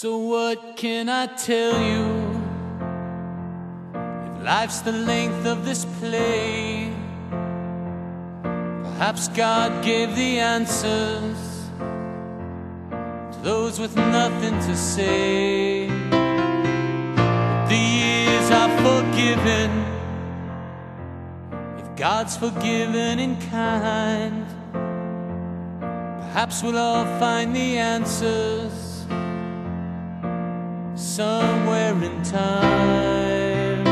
So what can I tell you? If life's the length of this play, perhaps God gave the answers to those with nothing to say. The years are forgiven if God's forgiven in kind. Perhaps we'll all find the answers somewhere in time,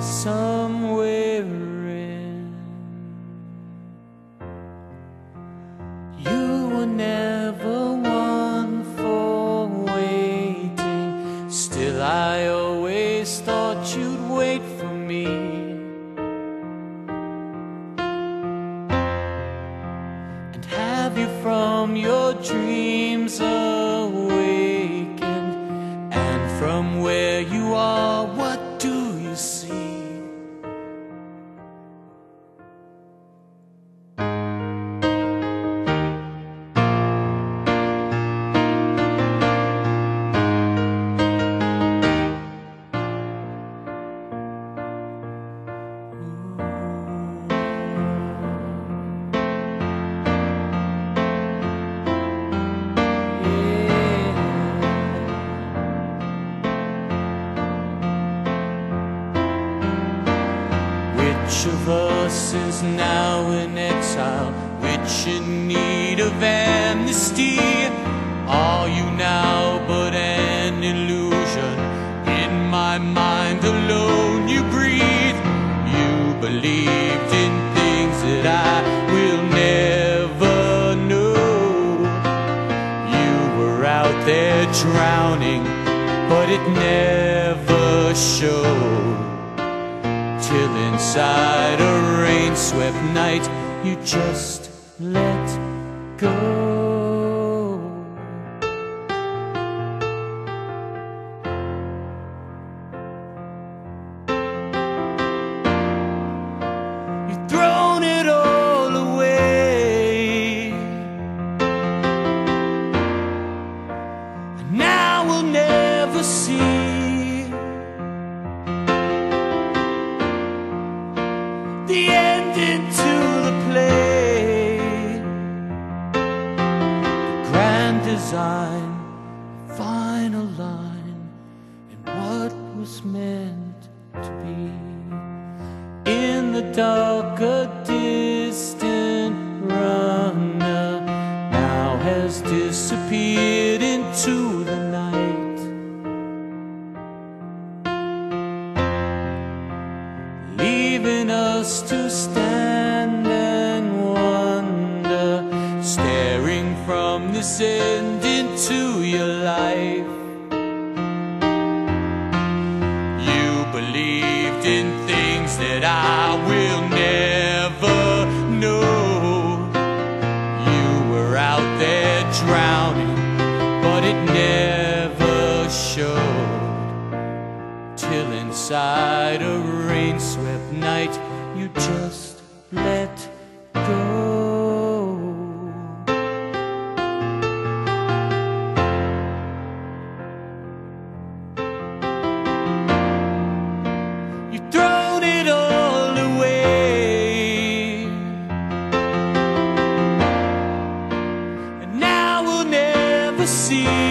somewhere in. You were never one for waiting, still, I always thought you'd wait for me. And have you from your dreams Which of us is now in exile? Which in need of amnesty? Are you now but an illusion? In my mind alone you breathe. You believed in things that I will never know. You were out there drowning, but it never showed till inside a rain-swept night you just let go. The ending to the play. The grand design, final line, and what was meant to be. In the dark, leaving us to stand and wonder, staring from this end into your life. You believed in things that I will never know. You were out there drowning, but it never showed till inside a you just let go. You've thrown it all away, and now we'll never see.